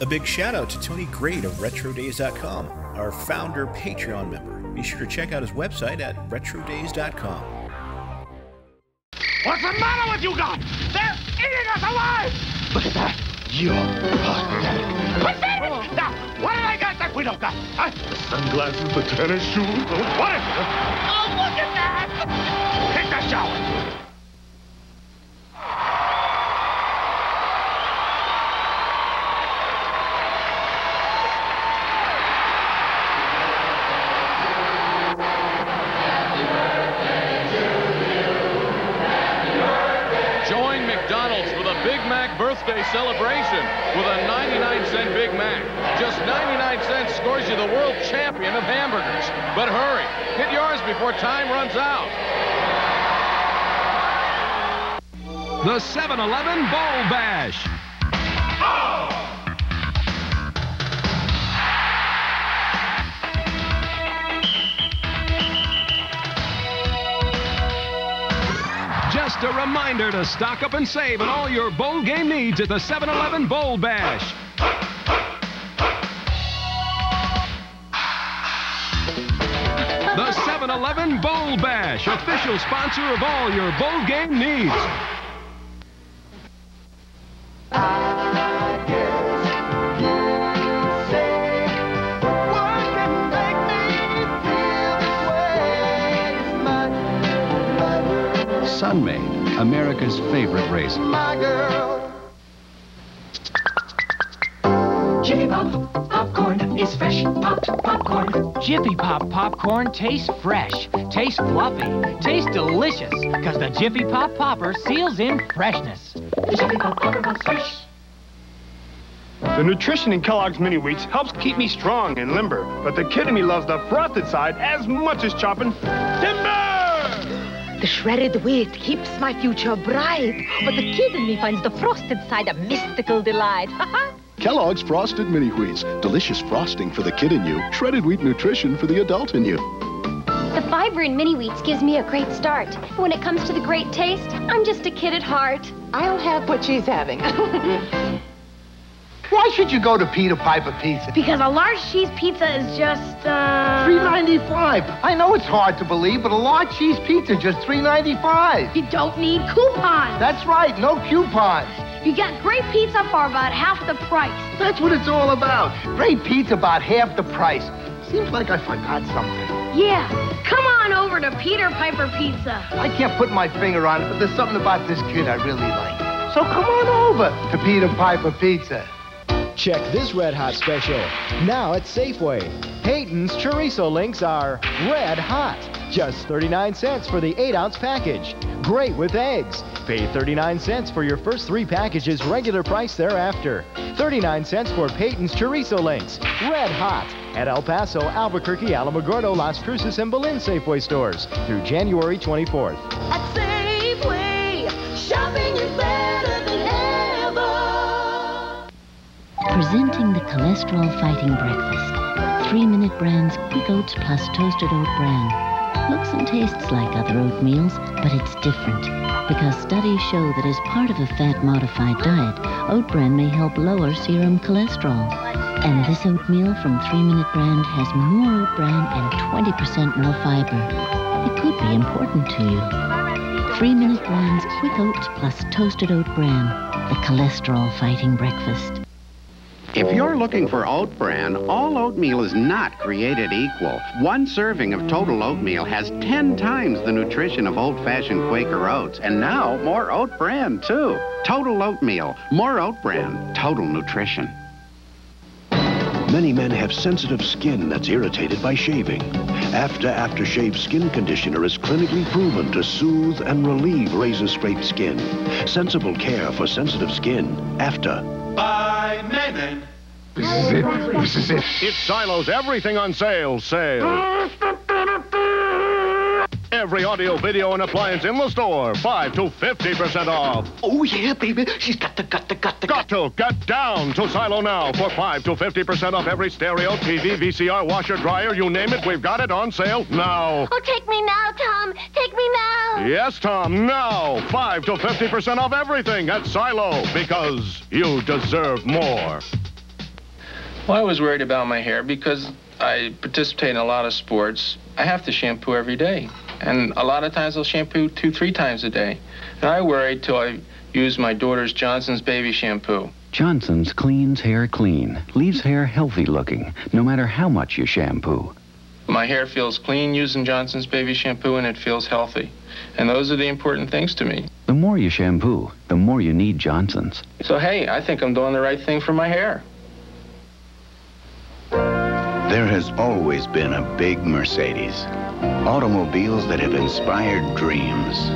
A big shout out to Tony Great of RetroDays.com, our founder Patreon member. Be sure to check out his website at RetroDays.com. What's the matter with you guys? They're eating us alive! Look at that. You're pathetic. Pathetic? Now, what did I got that we don't got? Huh? The sunglasses, the tennis shoes. What is it? Oh, look at that! Take the shower. The world champion of hamburgers. But hurry, get yours before time runs out. The 7-Eleven Bowl Bash. Just a reminder to stock up and save on all your bowl game needs at the 7-Eleven Bowl Bash. The 7-Eleven Bowl Bash, official sponsor of all your bowl game needs. Sunmaid, America's favorite raisin. Jiffy Pop popcorn is fresh popped popcorn. Jiffy Pop popcorn tastes fresh, tastes fluffy, tastes delicious, because the Jiffy Pop popper seals in freshness. The Jiffy Pop popper pops fresh. The nutrition in Kellogg's Mini Wheats helps keep me strong and limber, but the kid in me loves the frosted side as much as chopping timber! The shredded wheat keeps my future bright, but the kid in me finds the frosted side a mystical delight. Kellogg's Frosted Mini Wheats. Delicious frosting for the kid in you. Shredded wheat nutrition for the adult in you. The fiber in mini wheats gives me a great start. But when it comes to the great taste, I'm just a kid at heart. I'll have what she's having. Why should you go to Peter Piper Pizza? Because a large cheese pizza is just, uh... Three ninety-five. I know it's hard to believe, but a large cheese pizza just three ninety-five. You don't need coupons. That's right, no coupons. You get great pizza for about half the price. That's what it's all about. Great pizza about half the price. Seems like I forgot something. Yeah, come on over to Peter Piper Pizza. I can't put my finger on it, but there's something about this kid I really like. So come on over to Peter Piper Pizza. Check this red hot special. Now at Safeway. Peyton's chorizo links are red hot. Just 39 cents for the 8 ounce package. Great with eggs. Pay 39 cents for your first three packages, regular price thereafter. 39 cents for Peyton's chorizo links. Red hot. At El Paso, Albuquerque, Alamogordo, Las Cruces, and Belen Safeway stores through January 24th. At Safeway, shopping is better than ever. Presenting the cholesterol fighting breakfast. Three Minute Brand's Quick Oats plus Toasted Oat Bran. Looks and tastes like other oatmeals, but it's different. Because studies show that as part of a fat modified diet, oat bran may help lower serum cholesterol. And this oatmeal from Three Minute Brand has more oat bran and 20% more fiber. It could be important to you. Three Minute Brand's Quick Oats plus Toasted Oat Bran, the cholesterol fighting breakfast. If you're looking for oat bran, all oatmeal is not created equal. One serving of total oatmeal has 10 times the nutrition of old-fashioned Quaker oats. And now, more oat bran, too. Total oatmeal, more oat bran, total nutrition. Many men have sensitive skin that's irritated by shaving. Afta Aftershave Skin Conditioner is clinically proven to soothe and relieve razor-scraped skin. Sensible care for sensitive skin. Afta. By Mennen. This is it. This is it. It's Silo's Everything on Sale sale. Every audio, video, and appliance in the store, 5 to 50% off. Oh, yeah, baby. She's got the, got the, got the, Got to get down to Silo now for 5 to 50% off every stereo, TV, VCR, washer, dryer, you name it, we've got it on sale now. Oh, take me now, Tom. Take me now. Yes, Tom, now. 5 to 50% off everything at Silo because you deserve more. Well, I was worried about my hair because I participate in a lot of sports. I have to shampoo every day. And a lot of times I'll shampoo two, three times a day. And I worry till I use my daughter's Johnson's baby shampoo. Johnson's cleans hair clean, leaves hair healthy looking, no matter how much you shampoo. My hair feels clean using Johnson's baby shampoo and it feels healthy. And those are the important things to me. The more you shampoo, the more you need Johnson's. So, hey, I think I'm doing the right thing for my hair. There has always been a big Mercedes. Automobiles that have inspired dreams.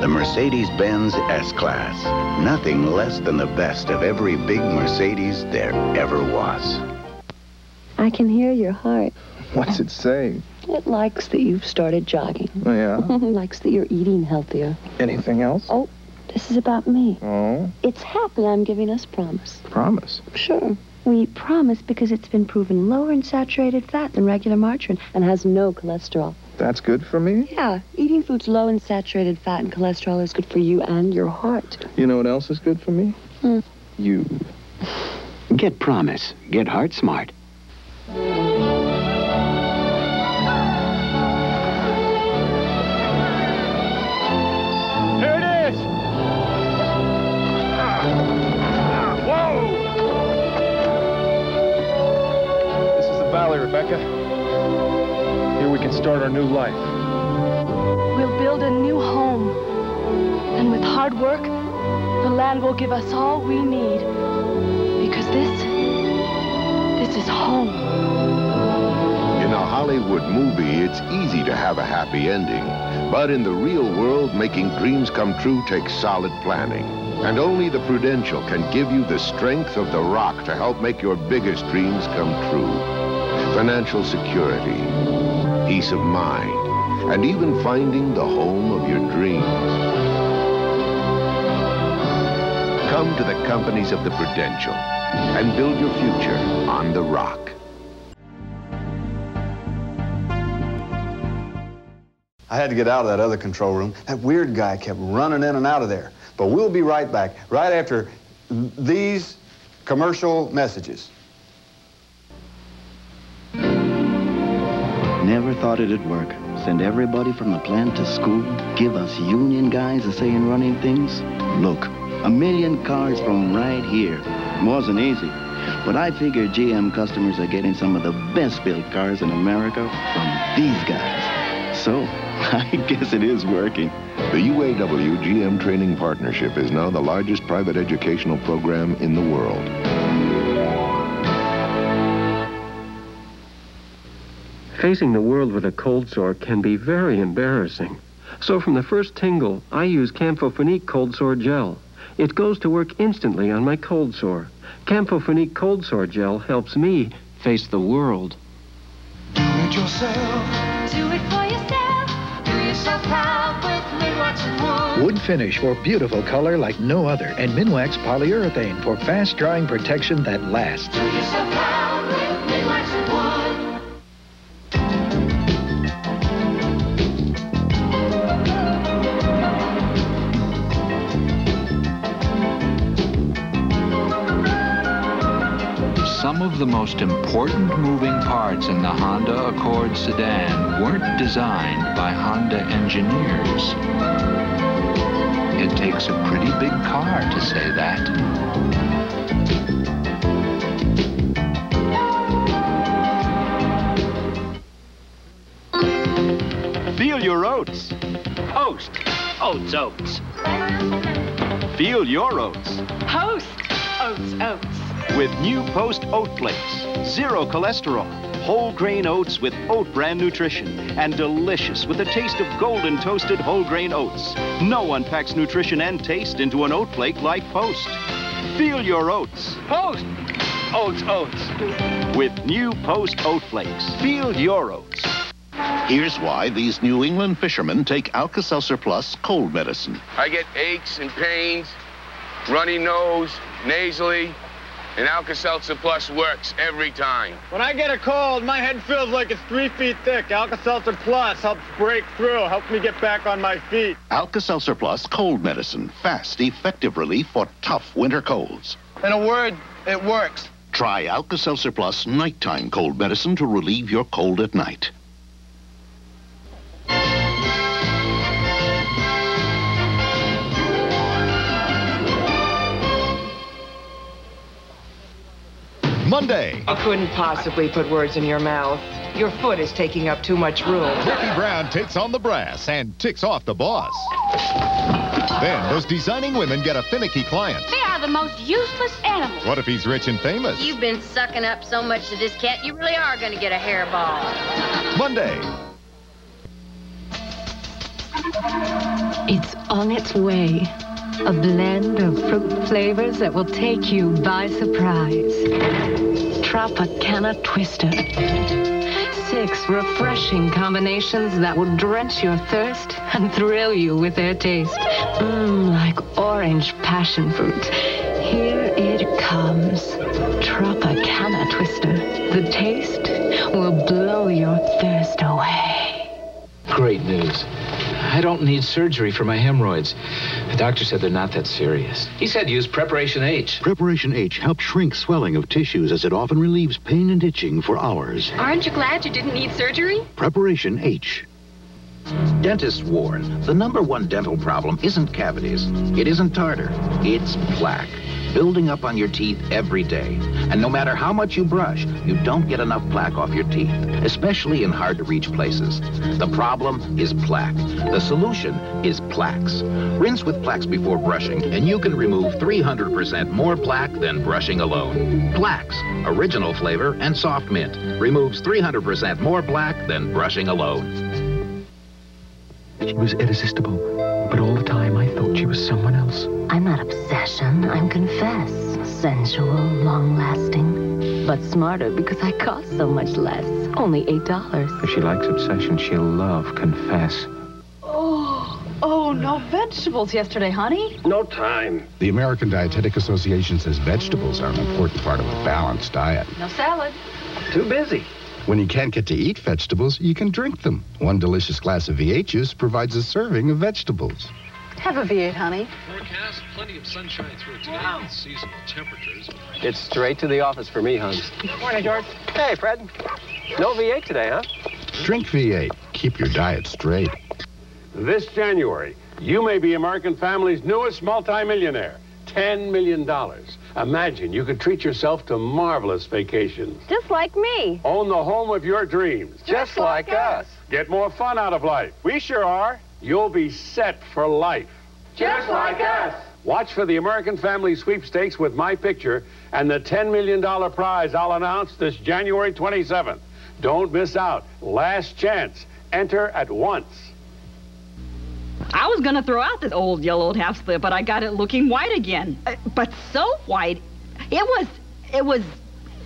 The Mercedes-Benz S-Class. Nothing less than the best of every big Mercedes there ever was. I can hear your heart. What's it saying? It likes that you've started jogging. Oh, yeah? likes that you're eating healthier. Anything else? Oh, this is about me. Oh? It's happy I'm giving us promise. Promise? Sure. We promise because it's been proven lower in saturated fat than regular margarine and has no cholesterol. That's good for me? Yeah, eating foods low in saturated fat and cholesterol is good for you and your heart. You know what else is good for me? Hmm. You. Get Promise. Get Heart Smart. Rebecca. Here we can start our new life. We'll build a new home. And with hard work, the land will give us all we need. Because this, this is home. In a Hollywood movie, it's easy to have a happy ending. But in the real world, making dreams come true takes solid planning. And only the Prudential can give you the strength of the rock to help make your biggest dreams come true. Financial security, peace of mind, and even finding the home of your dreams. Come to the companies of the Prudential and build your future on the rock. I had to get out of that other control room. That weird guy kept running in and out of there. But we'll be right back, right after these commercial messages. Never thought it'd work. Send everybody from the plant to school, give us union guys a say in running things. Look, a million cars from right here. Wasn't easy. But I figure GM customers are getting some of the best built cars in America from these guys. So, I guess it is working. The UAW GM Training Partnership is now the largest private educational program in the world. Facing the world with a cold sore can be very embarrassing. So from the first tingle, I use Campho-Phenique Cold Sore Gel. It goes to work instantly on my cold sore. Campho-Phenique Cold Sore Gel helps me face the world. Do it yourself. Do it for yourself. Do yourself proud with Minwax and Wood. Wood finish for beautiful color like no other, and Minwax polyurethane for fast drying protection that lasts. Do yourself proud of the most important moving parts in the Honda Accord sedan weren't designed by Honda engineers. It takes a pretty big car to say that. Feel your oats. Post. Oats, oats. Feel your oats. Post oats, oats. With new Post Oat Flakes. Zero cholesterol. Whole grain oats with oat bran nutrition. And delicious with a taste of golden toasted whole grain oats. No one packs nutrition and taste into an oat flake like Post. Feel your oats. Post. Oats, oats. With new Post Oat Flakes. Feel your oats. Here's why these New England fishermen take Alka-Seltzer Plus cold medicine. I get aches and pains, runny nose, nasally, and Alka-Seltzer Plus works every time. When I get a cold, my head feels like it's three feet thick. Alka-Seltzer Plus helps break through, helps me get back on my feet. Alka-Seltzer Plus cold medicine. Fast, effective relief for tough winter colds. In a word, it works. Try Alka-Seltzer Plus nighttime cold medicine to relieve your cold at night. Monday. I couldn't possibly put words in your mouth. Your foot is taking up too much room. Murphy Brown takes on the brass and ticks off the boss. Then those designing women get a finicky client. They are the most useless animals. What if he's rich and famous? You've been sucking up so much to this cat, you really are going to get a hairball. Monday. It's on its way. A blend of fruit flavors that will take you by surprise. Tropicana Twister. Six refreshing combinations that will drench your thirst and thrill you with their taste. Mmm, like orange passion fruit. Here it comes. Tropicana Twister. The taste will blow your thirst away. Great news. I don't need surgery for my hemorrhoids. The doctor said they're not that serious. He said use Preparation H. Preparation H helps shrink swelling of tissues as it often relieves pain and itching for hours. Aren't you glad you didn't need surgery? Preparation H. Dentists warn the number one dental problem isn't cavities. It isn't tartar. It's plaque. Building up on your teeth every day. And no matter how much you brush, you don't get enough plaque off your teeth, especially in hard to reach places. The problem is plaque. The solution is Plax. Rinse with Plax before brushing, and you can remove 300% more plaque than brushing alone. Plax, original flavor and soft mint, removes 300% more plaque than brushing alone. She was irresistible, but all the time I thought she was someone else. I'm not obsession, I'm confess. Sensual, long-lasting, But smarter because I cost so much less. Only $8. If she likes obsession, she'll love confess. Oh, oh, no vegetables yesterday, honey. No time. The American Dietetic Association says vegetables are an important part of a balanced diet. No salad. Too busy. When you can't get to eat vegetables, you can drink them. One delicious glass of V8 juice provides a serving of vegetables. Have a V8, honey. Forecast, plenty of sunshine through today Wow. with seasonal temperatures. It's straight to the office for me, Hans. Morning, George. Hey, Fred. No V8 today, huh? Drink V8. Keep your diet straight. This January, you may be American Family's newest multimillionaire. $10 million. Imagine you could treat yourself to marvelous vacations. Just like me. Own the home of your dreams. Just like us. Get more fun out of life. We sure are. You'll be set for life. Just like us. Watch for the American Family Sweepstakes with my picture and the $10 million prize I'll announce this January 27th. Don't miss out. Last chance. Enter at once. I was gonna throw out this old yellowed half slip, but I got it looking white again. Uh, but so white, it was, it was,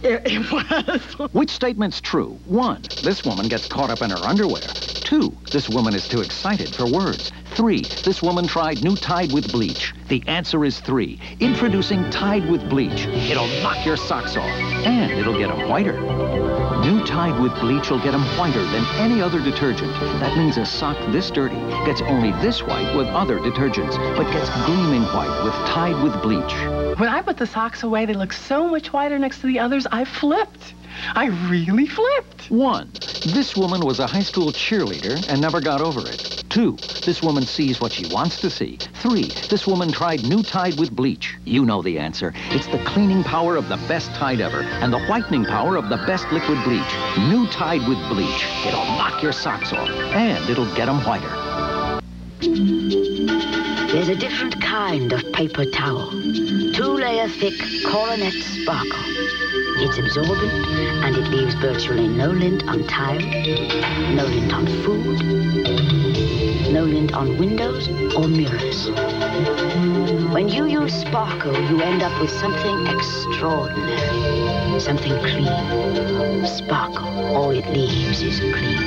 it, it was. Which statement's true? One, this woman gets caught up in her underwear. Two, this woman is too excited for words. Three, this woman tried new Tide with bleach. The answer is three. Introducing Tide with bleach. It'll knock your socks off, and it'll get them whiter. New Tide with bleach will get them whiter than any other detergent. That means a sock this dirty gets only this white with other detergents, but gets gleaming white with Tide with bleach. When I put the socks away, they look so much whiter next to the others. I flipped. I really flipped. One, this woman was a high school cheerleader and never got over it. Two, this woman sees what she wants to see. Three, this woman tried new Tide with bleach. You know the answer. It's the cleaning power of the best Tide ever and the whitening power of the best liquid bleach. New Tide with bleach. It'll knock your socks off and it'll get them whiter. There's a different kind of paper towel. Two-layer thick coronet sparkle. It's absorbent and it leaves virtually no lint on tile, no lint on food, no lint on windows or mirrors. When you use sparkle, you end up with something extraordinary, something clean. Sparkle, all it leaves is clean.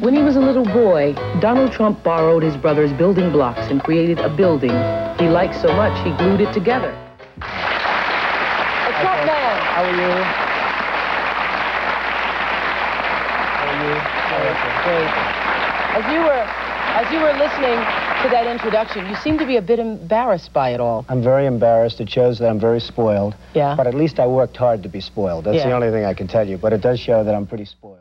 When he was a little boy, Donald Trump borrowed his brother's building blocks and created a building he liked so much he glued it together. What's up, man? How are you? How are you? Great. As you were, as you were listening to that introduction, you seem to be a bit embarrassed by it all. I'm very embarrassed. It shows that I'm very spoiled. Yeah. But at least I worked hard to be spoiled. That's the only thing I can tell you. But it does show that I'm pretty spoiled.